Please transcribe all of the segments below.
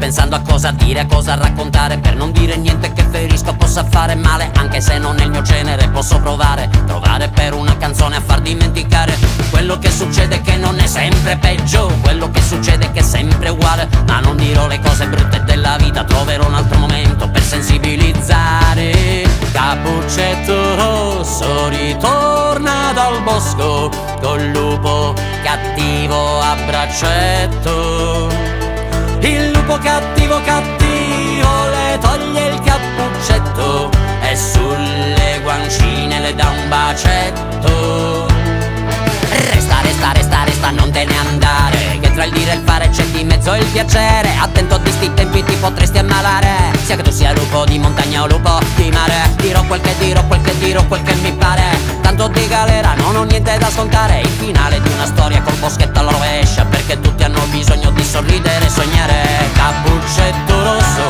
pensando a cosa dire, a cosa raccontare Per non dire niente che ferisco possa fare male Anche se non è il mio genere posso provare Trovare per una canzone a far dimenticare Quello che succede che non è sempre peggio Quello che succede che è sempre uguale Ma non dirò le cose brutte della vita Troverò un altro momento per sensibilizzare. Cappuccetto rosso ritorna dal bosco Col lupo cattivo a braccetto cattivo le toglie il cappuccetto E sulle guancine le dà un bacetto. Resta, resta, resta, resta, non te ne andare Che tra il dire e il fare c'è di mezzo il piacere. Attento a sti tempi ti potresti ammalare Sia che tu sia lupo di montagna o lupo di mare. Dirò quel che dirò, quel che dirò, quel che mi pare. Tanto di galera non ho niente da scontare Il finale di una storia col boschetto alla rovescia Perché tutti hanno bisogno di sorridere e sognare Cappuccetto rosso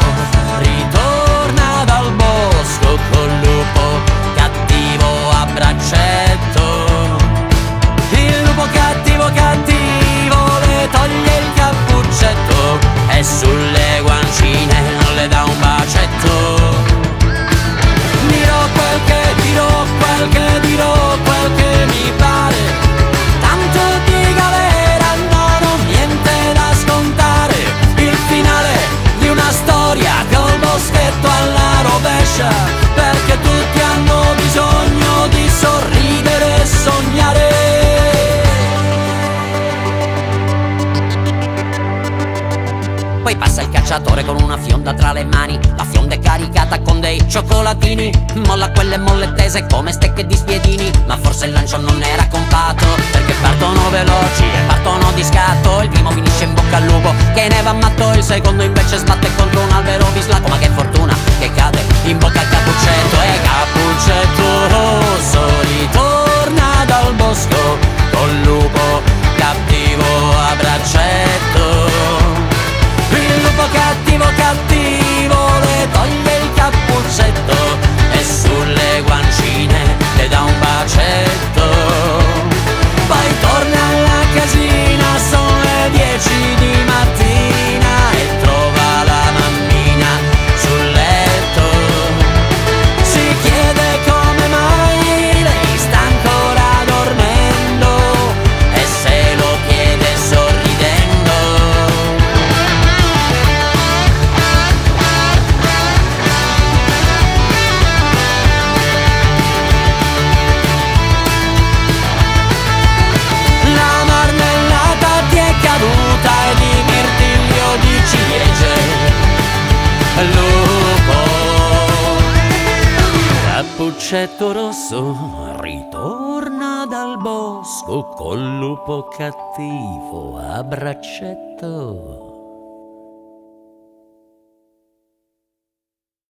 Poi passa il cacciatore con una fionda tra le mani. La fionda è caricata con dei cioccolatini. Molla quelle molle tese come stecche di spiedini. Ma forse il lancio non era compato Perché partono veloci e partono di scatto. Il primo finisce in bocca al lupo che ne va matto. Il secondo invece Cappuccetto rosso ritorna dal bosco col lupo cattivo a braccetto